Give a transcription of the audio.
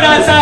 corazón.